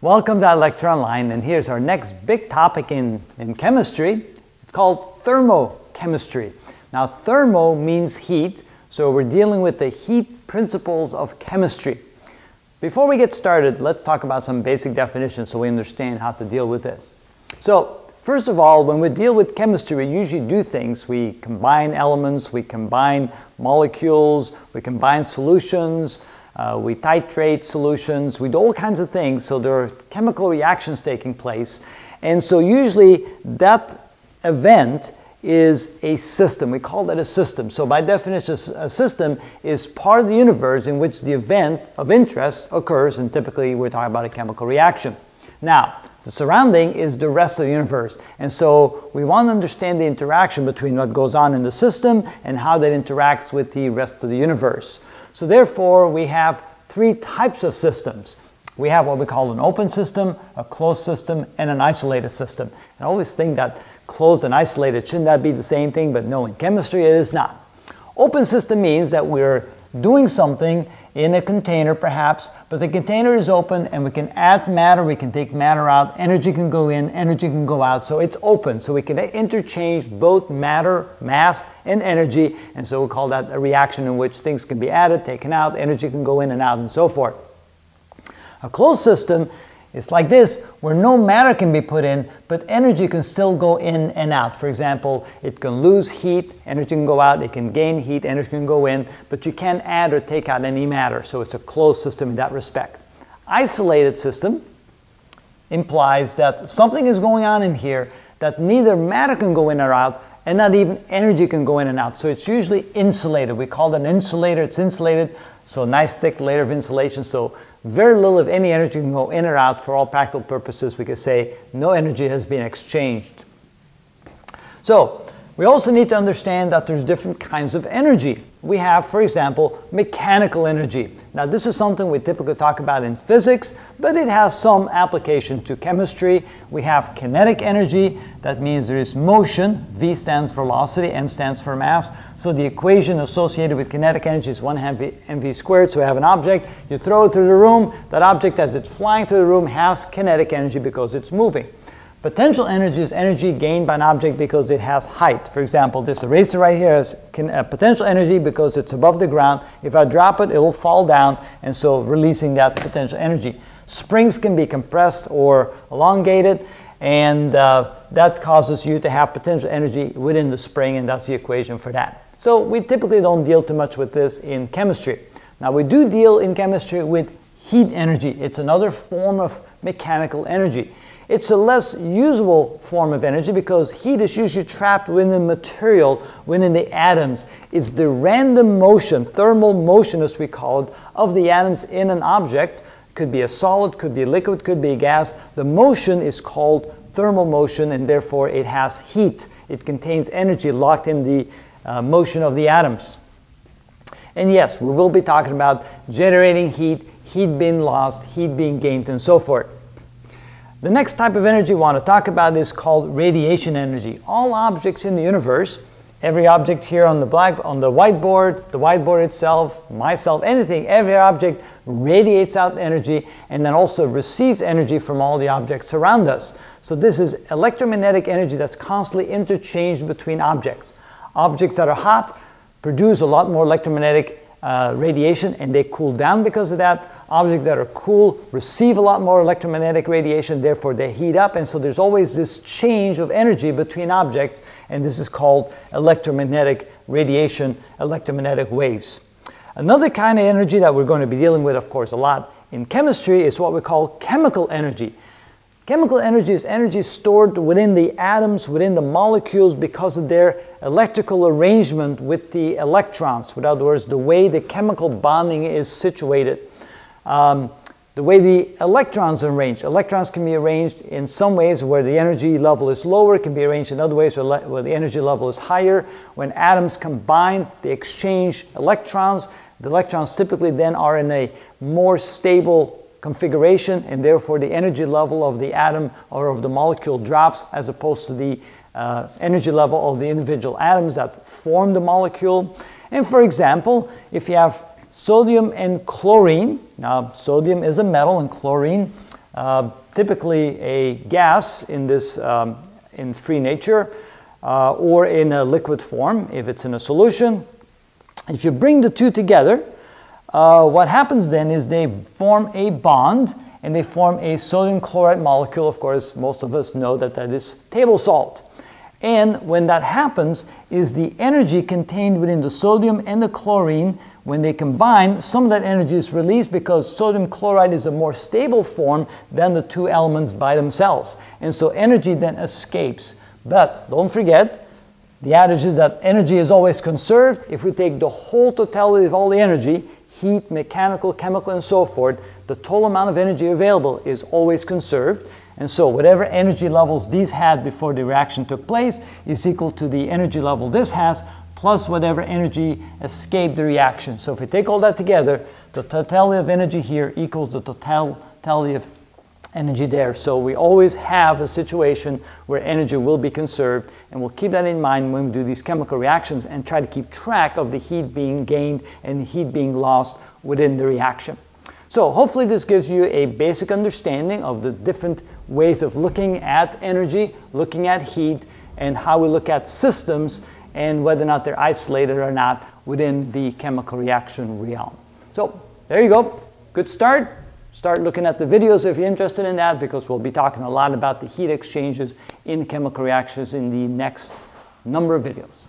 Welcome to Lecture Online, and here's our next big topic in, in chemistry. It's called thermochemistry. Now, thermo means heat, so we're dealing with the heat principles of chemistry. Before we get started, let's talk about some basic definitions so we understand how to deal with this. So, first of all, when we deal with chemistry, we usually do things. We combine elements, we combine molecules, we combine solutions, uh, we titrate solutions, we do all kinds of things. So there are chemical reactions taking place. And so usually that event is a system. We call that a system. So by definition, a system is part of the universe in which the event of interest occurs, and typically we're talking about a chemical reaction. Now, the surrounding is the rest of the universe. And so we want to understand the interaction between what goes on in the system and how that interacts with the rest of the universe. So therefore, we have three types of systems. We have what we call an open system, a closed system, and an isolated system. And I always think that closed and isolated shouldn't that be the same thing, but no, in chemistry it is not. Open system means that we're doing something in a container perhaps, but the container is open and we can add matter, we can take matter out, energy can go in, energy can go out, so it's open. So we can interchange both matter, mass, and energy, and so we call that a reaction in which things can be added, taken out, energy can go in and out, and so forth. A closed system it's like this, where no matter can be put in, but energy can still go in and out. For example, it can lose heat, energy can go out, it can gain heat, energy can go in, but you can't add or take out any matter, so it's a closed system in that respect. Isolated system implies that something is going on in here that neither matter can go in or out, and not even energy can go in and out. So it's usually insulated. We call it an insulator, it's insulated, so a nice thick layer of insulation, so very little of any energy can go in or out for all practical purposes. We could say no energy has been exchanged. So we also need to understand that there's different kinds of energy. We have, for example, mechanical energy. Now this is something we typically talk about in physics, but it has some application to chemistry. We have kinetic energy. That means there is motion. V stands for velocity, M stands for mass. So the equation associated with kinetic energy is 1 mv, mv squared. So we have an object, you throw it through the room. That object, as it's flying through the room, has kinetic energy because it's moving. Potential energy is energy gained by an object because it has height. For example, this eraser right here has uh, potential energy because it's above the ground. If I drop it, it will fall down, and so releasing that potential energy. Springs can be compressed or elongated, and uh, that causes you to have potential energy within the spring, and that's the equation for that. So we typically don't deal too much with this in chemistry. Now we do deal in chemistry with heat energy. It's another form of mechanical energy. It's a less usable form of energy because heat is usually trapped within the material, within the atoms. It's the random motion, thermal motion as we call it, of the atoms in an object. Could be a solid, could be liquid, could be a gas. The motion is called thermal motion and therefore it has heat. It contains energy locked in the uh, motion of the atoms. And yes, we will be talking about generating heat, heat being lost, heat being gained, and so forth. The next type of energy we want to talk about is called radiation energy. All objects in the universe, every object here on the black on the whiteboard, the whiteboard itself, myself, anything, every object radiates out energy and then also receives energy from all the objects around us. So this is electromagnetic energy that's constantly interchanged between objects. Objects that are hot produce a lot more electromagnetic uh, radiation and they cool down because of that. Objects that are cool receive a lot more electromagnetic radiation, therefore they heat up. And so there's always this change of energy between objects, and this is called electromagnetic radiation, electromagnetic waves. Another kind of energy that we're going to be dealing with, of course, a lot in chemistry is what we call chemical energy. Chemical energy is energy stored within the atoms, within the molecules because of their electrical arrangement with the electrons. In other words, the way the chemical bonding is situated. Um, the way the electrons are arranged. Electrons can be arranged in some ways where the energy level is lower, it can be arranged in other ways where, where the energy level is higher. When atoms combine, they exchange electrons. The electrons typically then are in a more stable configuration and therefore the energy level of the atom or of the molecule drops as opposed to the uh, energy level of the individual atoms that form the molecule. And for example, if you have sodium and chlorine, now sodium is a metal and chlorine uh, typically a gas in this um, in free nature uh, or in a liquid form if it's in a solution. If you bring the two together, uh, what happens then is they form a bond and they form a sodium chloride molecule. Of course, most of us know that that is table salt. And when that happens, is the energy contained within the sodium and the chlorine, when they combine, some of that energy is released because sodium chloride is a more stable form than the two elements by themselves. And so energy then escapes. But don't forget, the adage is that energy is always conserved. If we take the whole totality of all the energy, heat, mechanical, chemical, and so forth, the total amount of energy available is always conserved. And so whatever energy levels these had before the reaction took place is equal to the energy level this has plus whatever energy escaped the reaction. So if we take all that together, the totality of energy here equals the totality of energy there. So we always have a situation where energy will be conserved and we'll keep that in mind when we do these chemical reactions and try to keep track of the heat being gained and the heat being lost within the reaction. So hopefully this gives you a basic understanding of the different ways of looking at energy, looking at heat, and how we look at systems and whether or not they're isolated or not within the chemical reaction realm. So there you go. Good start. Start looking at the videos if you're interested in that because we'll be talking a lot about the heat exchanges in chemical reactions in the next number of videos.